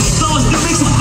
So let's do make some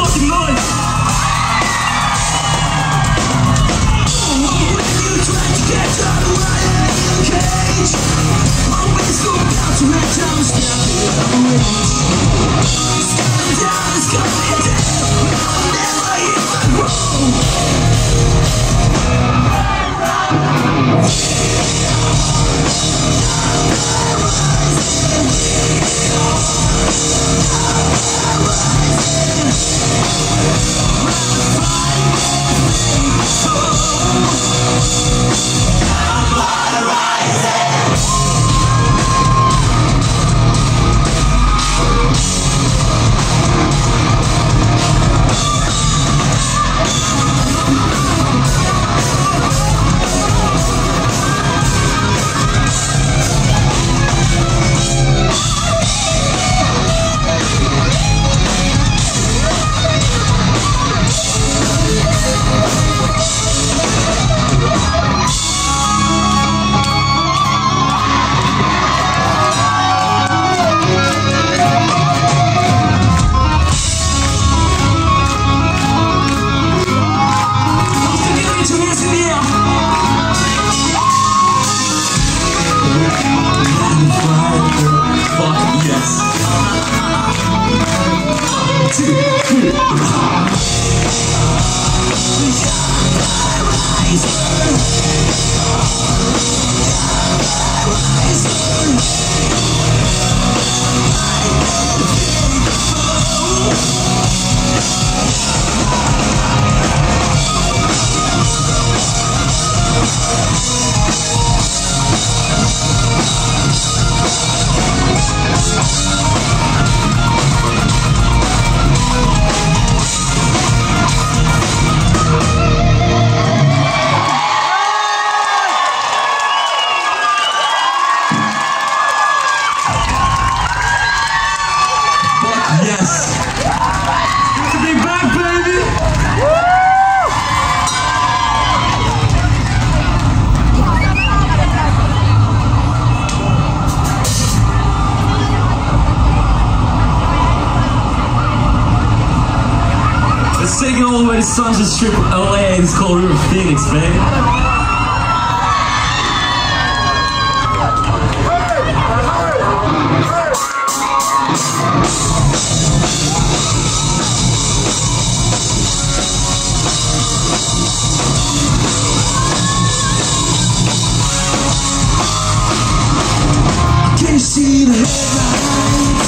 song's just straight from LA and it's called River Phoenix, man. see the headlights.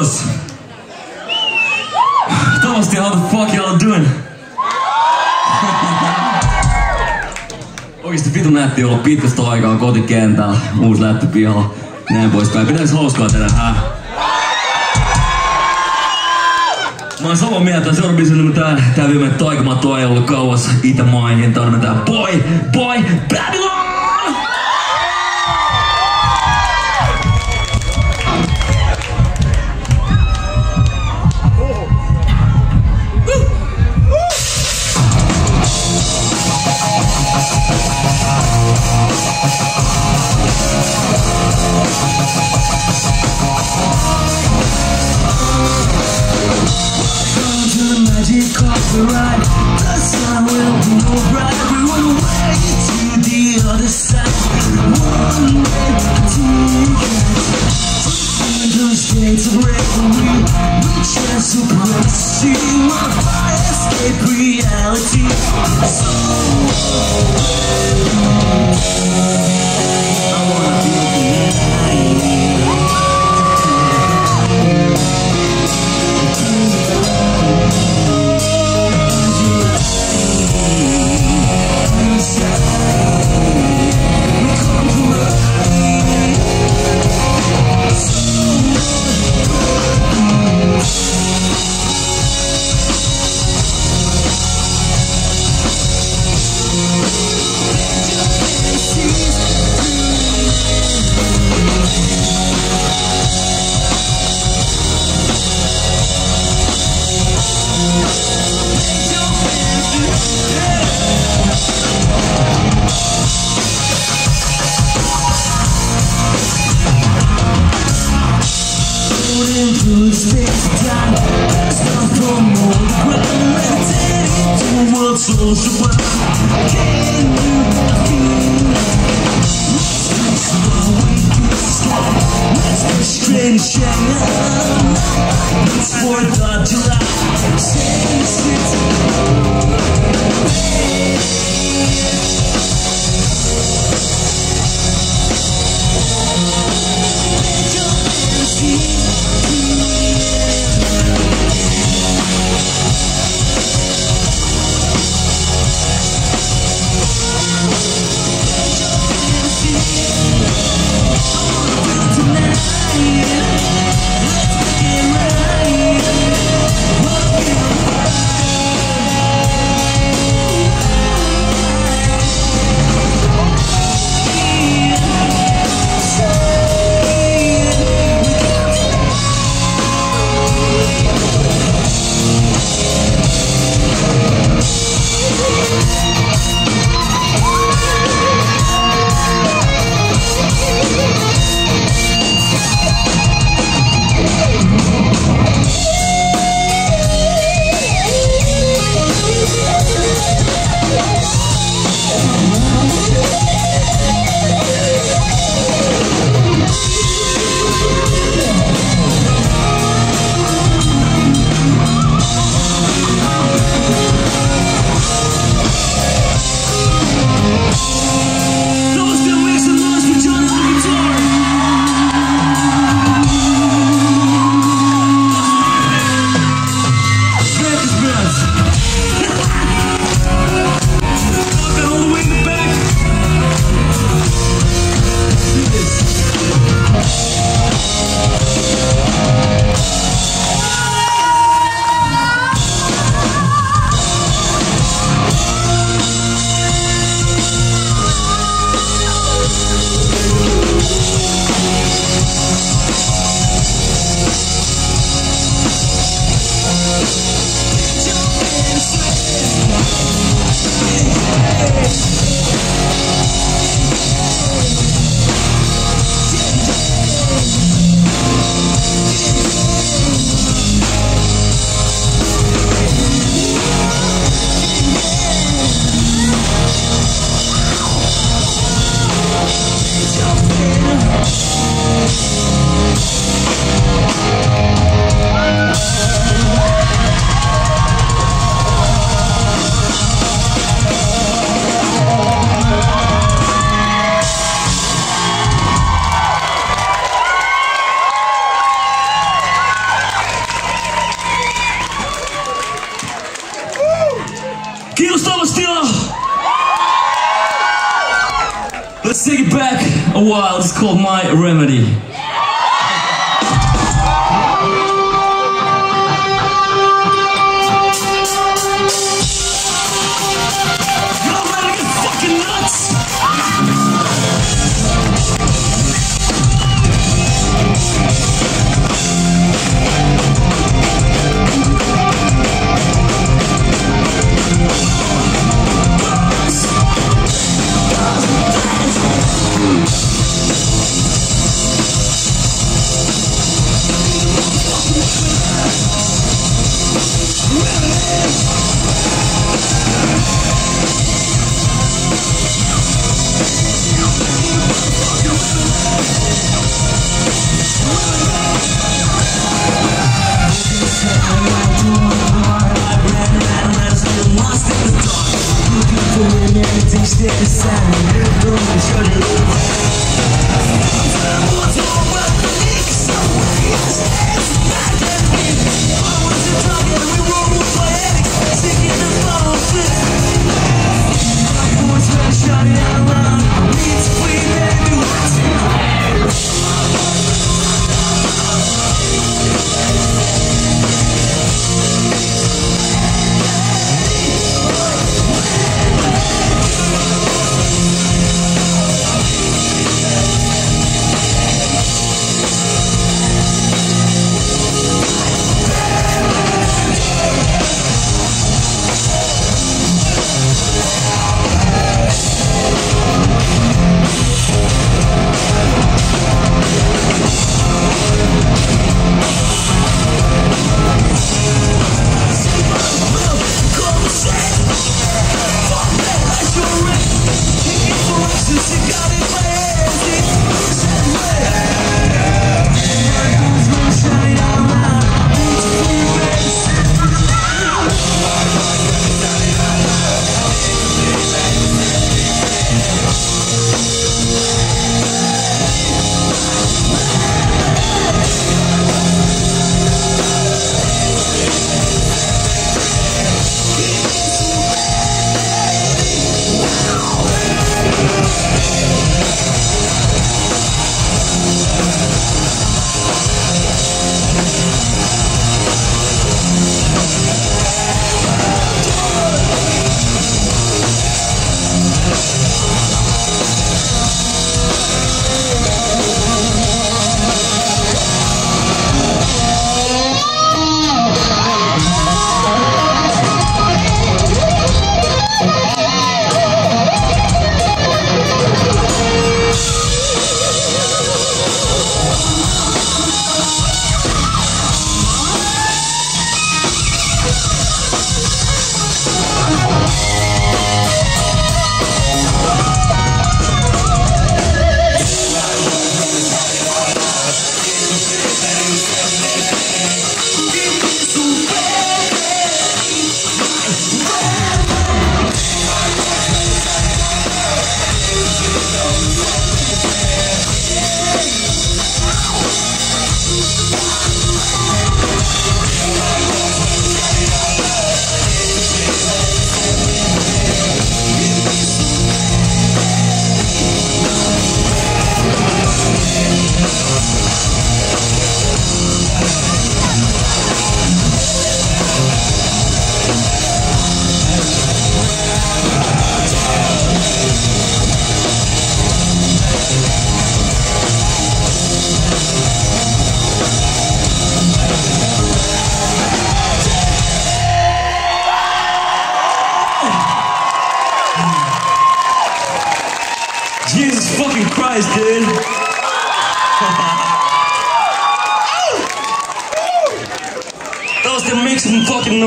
Kiitos! Toasty, how the fuck y'all doing? Oikeesti vitun nätti olla pitkästä aikaa kotikentällä, uusi lätty pihalla, näin poispäin. Pitäis hauskaa tehdä, hä? Mä oon samaa mieltä, seuraava biisi nimeltään tää viimeinen taikamato ei ollut kauas Itämaihin. Tää on nimeltään Boy, Boy, Babylon! Shanghai It's 4th of July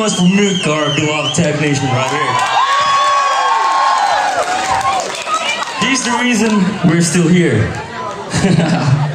noise for Milk, our beloved technician right here. He's the reason we're still here.